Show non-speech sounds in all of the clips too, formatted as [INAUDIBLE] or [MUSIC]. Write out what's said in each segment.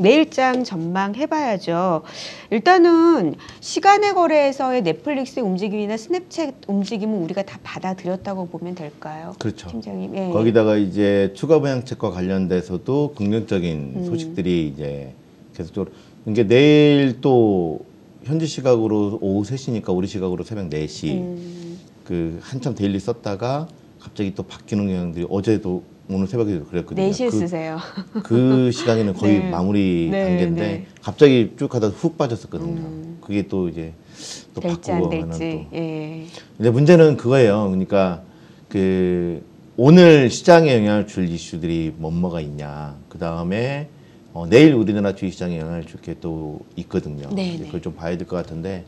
내일장 전망 해봐야죠. 일단은 시간외 거래에서의 넷플릭스 움직임이나 스냅챗 움직임은 우리가 다 받아들였다고 보면 될까요? 그렇죠. 팀장님. 예. 거기다가 이제 추가 부양책과 관련돼서도 긍정적인 음. 소식들이 이제 계속적으로 이게 내일 또 현지 시각으로 오후 3시니까 우리 시각으로 새벽 4시 음, 그 한참 데일리 썼다가 갑자기 또 바뀌는 경향들이 어제도 오늘 새벽에도 그랬거든요. 내실 그, 쓰세요. 그 [LAUGHS] 시간에는 거의 네. 마무리 네, 단계인데 네. 갑자기 쭉 하다 훅 빠졌었거든요. 음. 그게 또 이제 또 될지 안 바꾸고 하면 될지. 또 예. 근데 문제는 그거예요. 그러니까 그 오늘 시장에 영향을 줄 이슈들이 뭐뭐가 있냐. 그 다음에 어, 내일 우리나라 주식 시장에 영향을 줄 게 또 있거든요. 네네. 이제 그걸 좀 봐야 될 것 같은데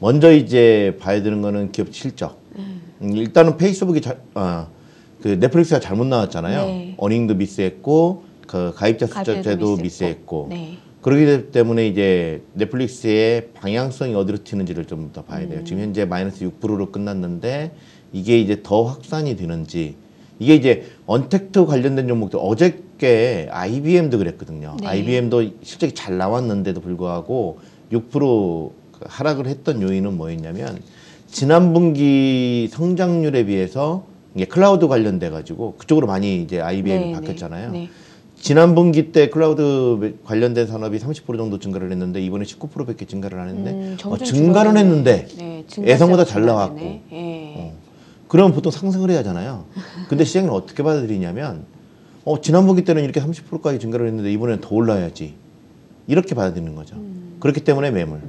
먼저 이제 봐야 되는 거는 기업 실적. 음, 일단은 페이스북이 자, 아, 그 넷플릭스가 잘못 나왔잖아요. 네. 어닝도 미스했고 그 가입자 숫자도 미스했고. 미스했고. 네. 그렇기 때문에 이제 넷플릭스의 방향성이 어디로 튀는지를 좀 더 봐야 돼요. 음. 지금 현재 마이너스 6%로 끝났는데 이게 이제 더 확산이 되는지 이게 이제 언택트 관련된 종목들 어저께 IBM도 그랬거든요. 네. IBM도 실적이 잘 나왔는데도 불구하고 6% 하락을 했던 요인은 뭐였냐면 지난 분기 성장률에 비해서 이게 클라우드 관련돼 가지고 그쪽으로 많이 이제 IBM이 네, 바뀌었잖아요. 네. 지난 분기 때 클라우드 관련된 산업이 30% 정도 증가를 했는데 이번에 19%밖에 증가를 안 했는데 음, 어, 증가는. 했는데 네, 예상보다 잘 나왔고. 증가되네. 예. 어, 그러면 보통 상승을 해야 하잖아요. 근데 시장은 어떻게 받아들이냐면 어, 지난 분기 때는 이렇게 30%까지 증가를 했는데 이번에는 더 올라야지 이렇게 받아들이는 거죠. 음. 그렇기 때문에 매물.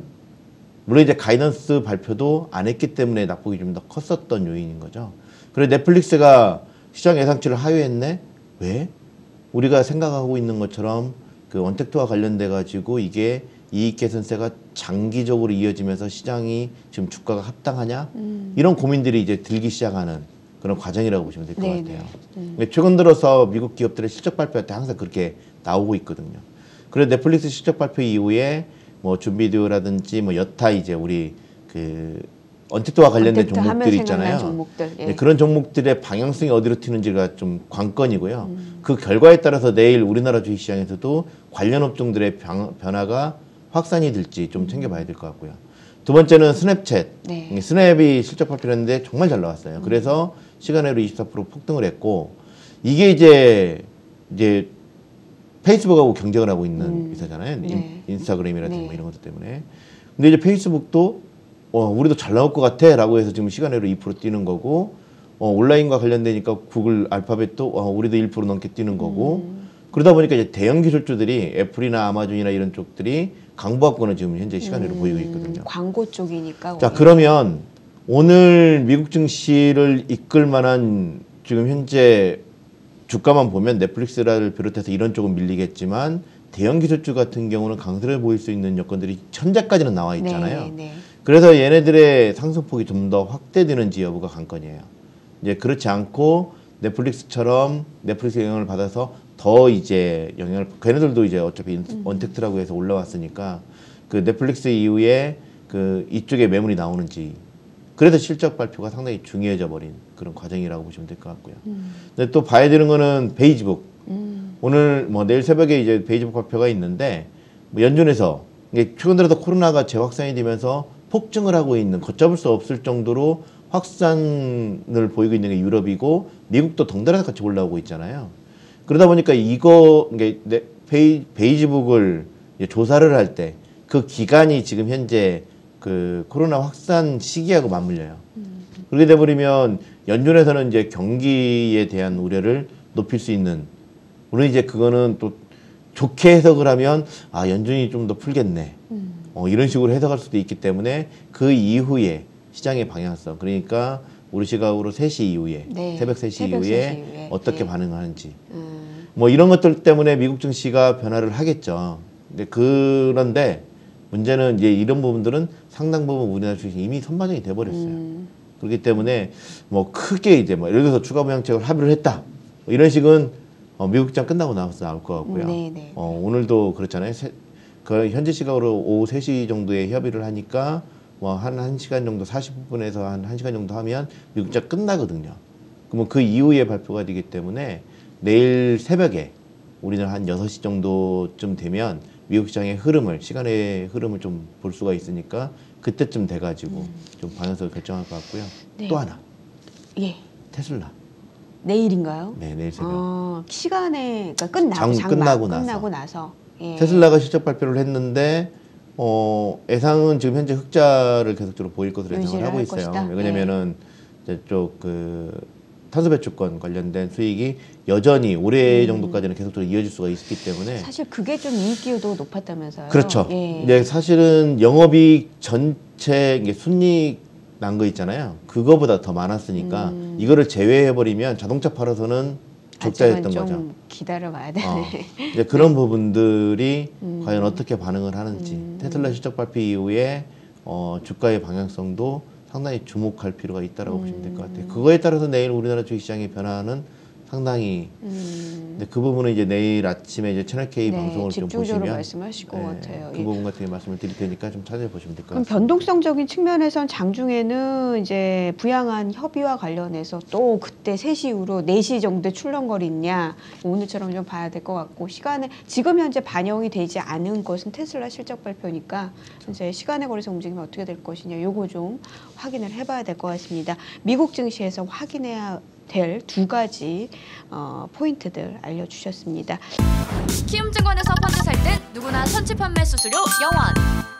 물론 이제 가이던스 발표도 안 했기 때문에 낙폭이 좀 더 컸었던 요인인 거죠. 그래서 넷플릭스가 시장 예상치를 하회했네. 왜? 우리가 생각하고 있는 것처럼 그 원택트와 관련돼 가지고 이게 이익 개선세가 장기적으로 이어지면서 시장이 지금 주가가 합당하냐 음. 이런 고민들이 이제 들기 시작하는 그런 과정이라고 보시면 될 것. 같아요. 음. 근데 최근 들어서 미국 기업들의 실적 발표할 때 항상 그렇게 나오고 있거든요. 그래서 넷플릭스 실적 발표 이후에 뭐 준비디오라든지 뭐 여타 이제 우리 그 언택트와 관련된 언택트 생각나는 있잖아요. 종목들. 예. 네, 그런 종목들의 방향성이 어디로 튀는지가 좀 관건이고요. 음. 그 결과에 따라서 내일 우리나라 주식시장에서도 관련 업종들의 변, 변화가 확산이 될지 좀 챙겨봐야 될 것 같고요. 두 번째는 스냅챗. 네. 이 스냅이 실적 발표했는데 정말 잘 나왔어요. 그래서 시간으로 24% 폭등을 했고 이게 이제 이제 페이스북하고 경쟁을 하고 있는 음. 회사잖아요. 네. 인, 스타그램이라든지 네. 뭐 이런 것들 때문에. 근데 이제 페이스북도 어, 우리도 잘 나올 것 같아 라고 해서 지금 시간으로 2% 뛰는 거고 어, 온라인과 관련되니까 구글 알파벳도 어, 우리도 1% 넘게 뛰는 거고 음. 그러다 보니까 이제 대형 기술주들이 애플이나 아마존이나 이런 쪽들이 강보합권을 지금 현재 시간으로 음, 보이고 있거든요. 광고 쪽이니까. 자 거기. 그러면 오늘 미국 증시를 이끌 만한 지금 현재 주가만 보면 넷플릭스를 비롯해서 이런 쪽은 밀리겠지만 대형 기술주 같은 경우는 강세를 보일 수 있는 여건들이 현재까지는 나와 있잖아요. 네, 네. 그래서 얘네들의 상승폭이 좀 더 확대되는지 여부가 관건이에요. 이제 그렇지 않고 넷플릭스처럼 넷플릭스 영향을 받아서 더 이제 영향을 걔네들도 이제 어차피 음. 언택트라고 해서 올라왔으니까 그 넷플릭스 이후에 그 이쪽에 매물이 나오는지 그래서 실적 발표가 상당히 중요해져 버린 그런 과정이라고 보시면 될 것 같고요. 음. 근데 또 봐야 되는 거는 베이지북. 음. 오늘 뭐 내일 새벽에 이제 베이지북 발표가 있는데 뭐 연준에서 이게 최근 들어서 코로나가 재확산이 되면서 폭증을 하고 있는 걷잡을 수 없을 정도로 확산을 보이고 있는 게 유럽이고 미국도 덩달아 같이 올라오고 있잖아요. 그러다 보니까 이거 이게 네, 베이, 베이지북을 조사를 할 때 그 기간이 지금 현재 그 코로나 확산 시기하고 맞물려요. 그렇게 돼버리면 연준에서는 이제 경기에 대한 우려를 높일 수 있는 물론 이제 그거는 또 좋게 해석을 하면 아 연준이 좀 더 풀겠네 음. 어, 이런 식으로 해석할 수도 있기 때문에 그 이후에 시장의 방향성 그러니까 우리 시각으로 3시 이후에 네, 새벽 3시 새벽 이후에 3시 이후에. 어떻게 네. 반응하는지 음. 뭐 이런 것들 때문에 미국 증시가 변화를 하겠죠. 근데 그런데 문제는 이제 이런 부분들은 상당 부분 우리나라 주식이 이미 선반영이 돼 버렸어요. 음. 그렇기 때문에 뭐 크게 이제 뭐 예를 들어서 추가 부양책을 합의를 했다 뭐 이런 식은 어, 미국 장 끝나고 나와서 나올 것 같고요. 네, 네. 어, 오늘도 그렇잖아요. 세, 그 현지 시각으로 오후 3시 정도에 협의를 하니까 뭐한 1시간 정도 40분에서 한 1시간 정도 하면 미국 장 끝나거든요. 그러면 그 이후에 발표가 되기 때문에 내일 새벽에 우리는 한 6시 정도쯤 되면 미국 시장의 흐름을 시간의 흐름을 좀 볼 수가 있으니까 그때쯤 돼가지고 좀 방향성을 결정할 것 같고요. 음. 네. 또 하나 예. 테슬라. 내일인가요? 네 내일 새벽. 어, 시간에 그러니까 끝나고 장 끝나고 나서. 끝나고 나서. 예. 테슬라가 실적 발표를 했는데 어, 예상은 지금 현재 흑자를 계속적으로 보일 것으로 예상을 하고 할 있어요. 것이다. 네. 왜냐면은 이제 쪽그 탄소 배출권 관련된 수익이 여전히 올해 음. 정도까지는 계속적으로 이어질 수가 있기 때문에 사실 그게 좀 기여도 높았다면서요. 그렇죠. 예. 이제 사실은 영업이익 전체 이게 순이익 난 거 있잖아요. 그거보다 더 많았으니까 음. 이거를 제외해 버리면 자동차 팔아서는 적자였던 아직은 좀 거죠. 기다려 봐야 되네. 어, 이제 그런 [LAUGHS] 부분들이 음. 과연 어떻게 반응을 하는지 음. 테슬라 실적 발표 이후에 어, 주가의 방향성도 상당히 주목할 필요가 있다라고 보시면 될 것 같아요. 음. 그거에 따라서 내일 우리나라 주식시장의 변화는 상당히 음. 근데 그 부분은 이제 내일 아침에 이제 채널 K 네, 방송을 좀 집중적으로 보시면 말씀하실 것 네, 같아요. 그 예. 부분 같은 게 말씀을 드릴 테니까 좀 찾아보시면 될것 그럼 같습니다. 변동성적인 측면에선 장중에는 이제 부양한 협의와 관련해서 또 그때 3시 이후로 4시 정도에 출렁거리냐 오늘처럼 좀 봐야 될 것 같고 시간에 지금 현재 반영이 되지 않은 것은 테슬라 실적 발표니까 이제 시간에 걸려서 움직이면 어떻게 될 것이냐 요거 좀 확인을 해봐야 될 것 같습니다. 미국 증시에서 확인해야 될 두 가지 어, 포인트들 알려주셨습니다. 키움증권에서 펀드 살 땐 누구나 선취 판매 수수료 0원